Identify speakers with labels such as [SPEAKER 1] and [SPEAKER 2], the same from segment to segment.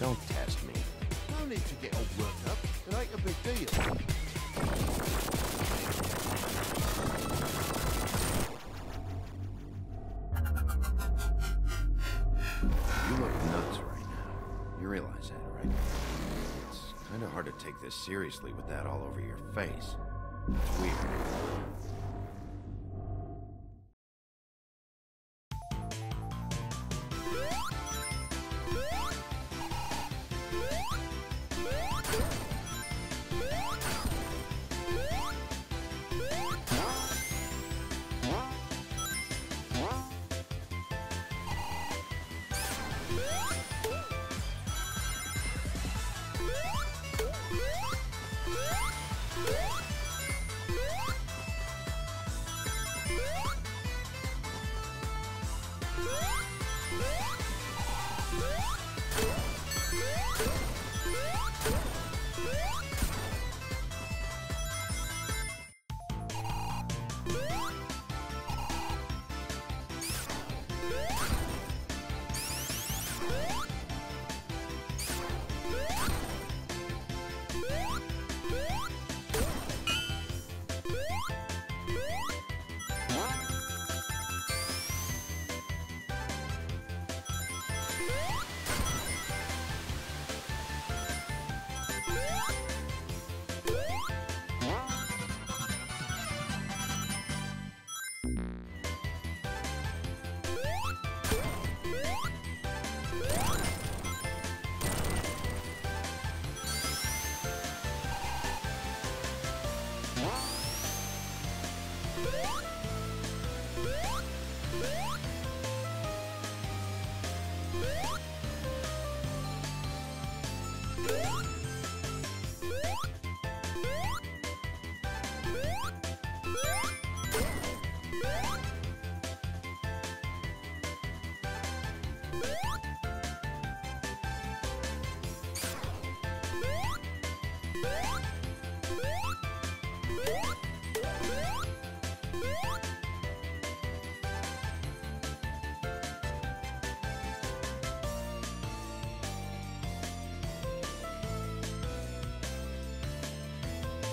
[SPEAKER 1] Don't test me.
[SPEAKER 2] No need to get all worked up. It ain't a big deal.
[SPEAKER 1] You look nuts right now. You realize that, right? It's kind of hard to take this seriously with that all over your face. It's weird.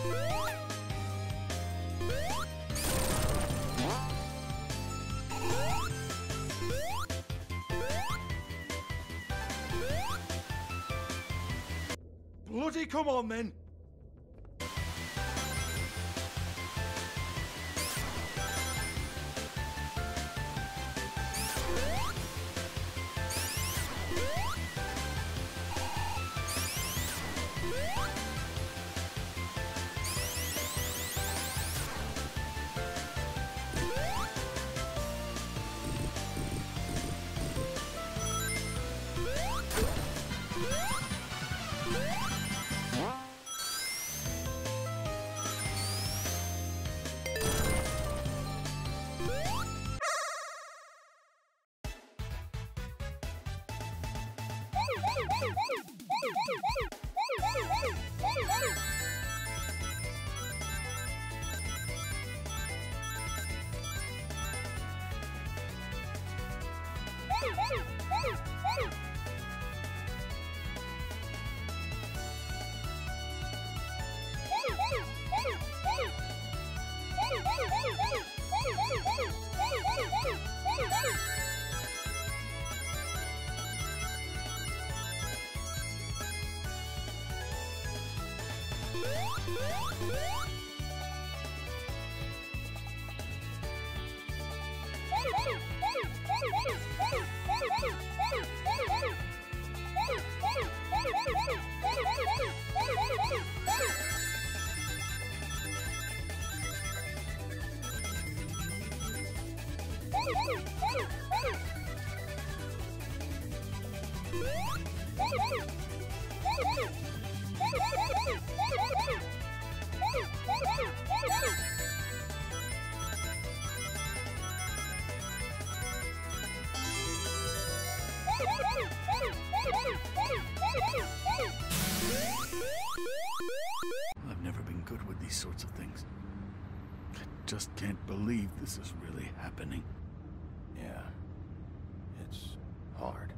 [SPEAKER 1] Woo!
[SPEAKER 2] Bloody come on then. Woo! Woo!
[SPEAKER 3] I've never been good with these sorts of things. I just can't believe this is really happening.
[SPEAKER 1] Yeah, it's hard.